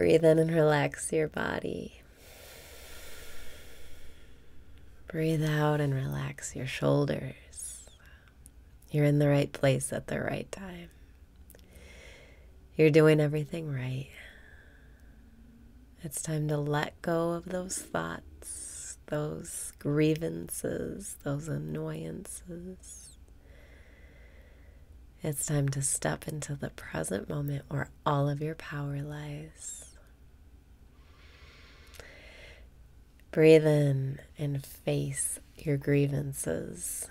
Breathe in and relax your body. Breathe out and relax your shoulders. You're in the right place at the right time. You're doing everything right. It's time to let go of those thoughts, those grievances, those annoyances. It's time to step into the present moment where all of your power lies. Breathe in and face your grievances.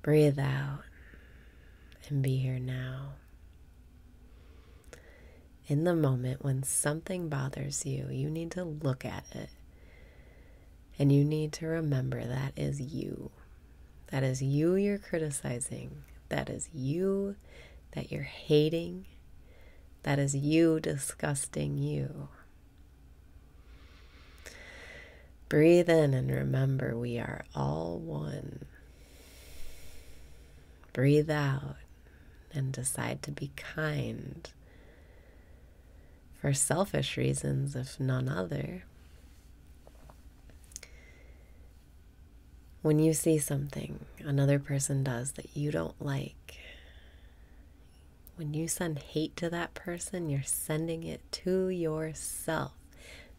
Breathe out and be here now. In the moment when something bothers you, you need to look at it and you need to remember that is you. That is you you're criticizing. That is you that you're hating. That is you disgusting you. Breathe in and remember we are all one. Breathe out and decide to be kind for selfish reasons, if none other. When you see something another person does that you don't like, when you send hate to that person, you're sending it to yourself.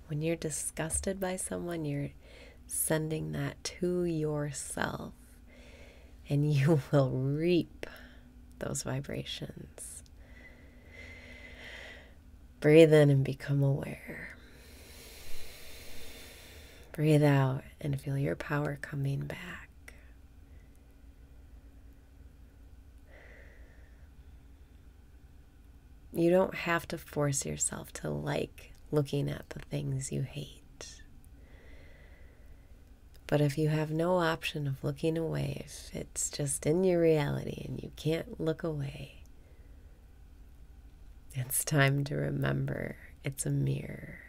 When you're disgusted by someone, you're sending that to yourself, and you will reap those vibrations. Breathe in and become aware. Breathe out and feel your power coming back. You don't have to force yourself to like looking at the things you hate. But if you have no option of looking away, if it's just in your reality and you can't look away, it's time to remember it's a mirror.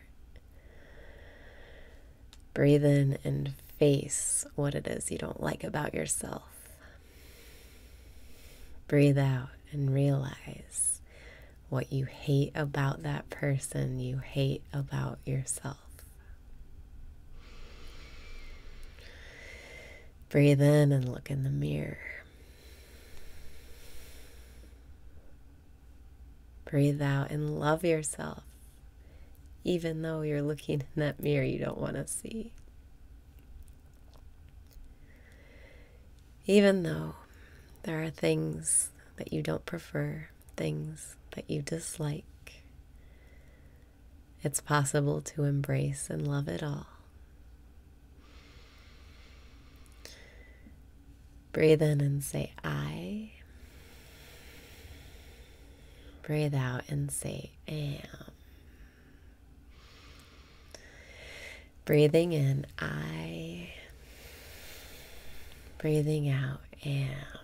Breathe in and face what it is you don't like about yourself. Breathe out and realize what you hate about that person, you hate about yourself. Breathe in and look in the mirror. Breathe out and love yourself, even though you're looking in that mirror you don't want to see. Even though there are things that you don't prefer, things that you dislike, it's possible to embrace and love it all. Breathe in and say, I. Breathe out and say, am. Breathing in, I. Breathing out, am.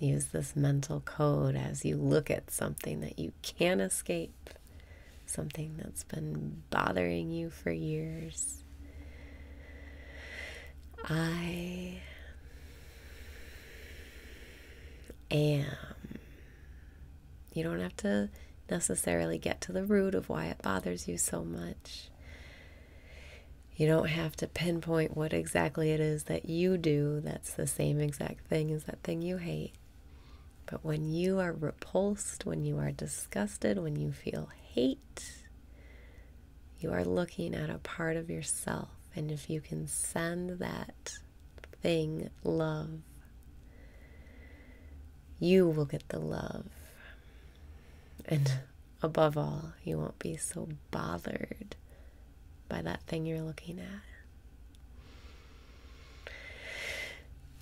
Use this mental code as you look at something that you can't escape, something that's been bothering you for years. I am. You don't have to necessarily get to the root of why it bothers you so much. You don't have to pinpoint what exactly it is that you do that's the same exact thing as that thing you hate. But when you are repulsed, when you are disgusted, when you feel hate, you are looking at a part of yourself. And if you can send that thing love, you will get the love. And above all, you won't be so bothered by that thing you're looking at.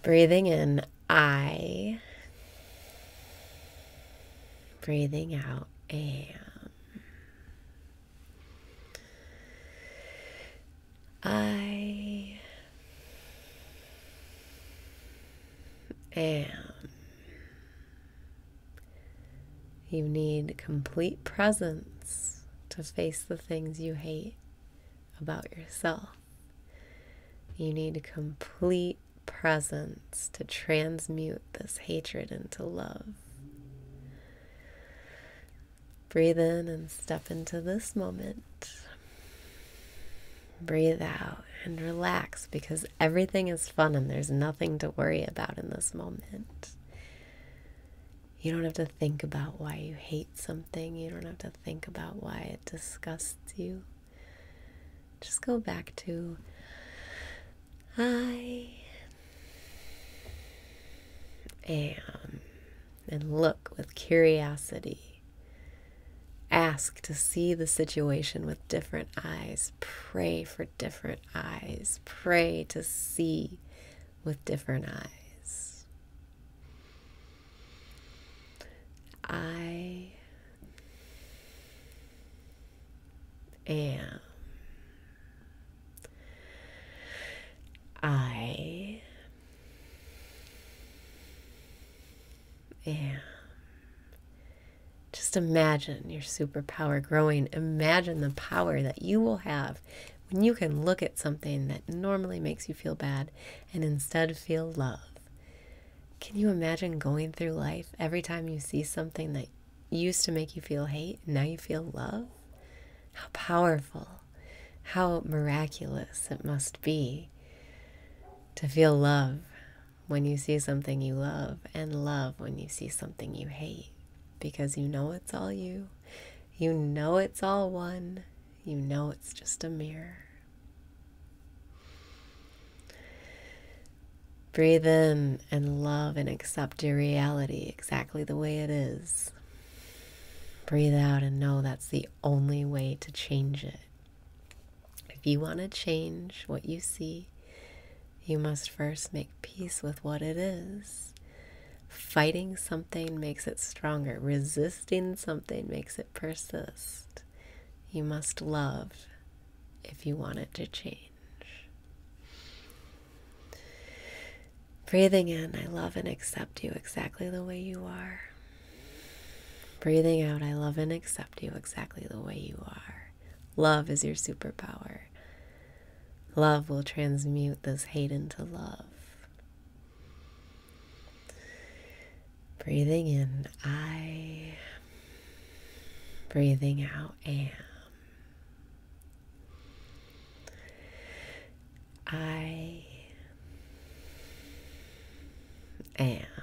Breathing in, I Breathing out, am. I am. You need complete presence to face the things you hate about yourself. You need complete presence to transmute this hatred into love. Breathe in and step into this moment. Breathe out and relax because everything is fun and there's nothing to worry about in this moment. You don't have to think about why you hate something. You don't have to think about why it disgusts you. Just go back to I am and look with curiosity Ask to see the situation with different eyes. Pray for different eyes. Pray to see with different eyes. I am. I am. Just imagine your superpower growing. Imagine the power that you will have when you can look at something that normally makes you feel bad and instead feel love. Can you imagine going through life every time you see something that used to make you feel hate, and now you feel love? How powerful, how miraculous it must be to feel love when you see something you love and love when you see something you hate because you know it's all you. You know it's all one. You know it's just a mirror. Breathe in and love and accept your reality exactly the way it is. Breathe out and know that's the only way to change it. If you want to change what you see, you must first make peace with what it is. Fighting something makes it stronger, resisting something makes it persist. You must love if you want it to change. Breathing in, I love and accept you exactly the way you are. Breathing out, I love and accept you exactly the way you are. Love is your superpower. Love will transmute this hate into love. Breathing in, I. Breathing out, am. I am.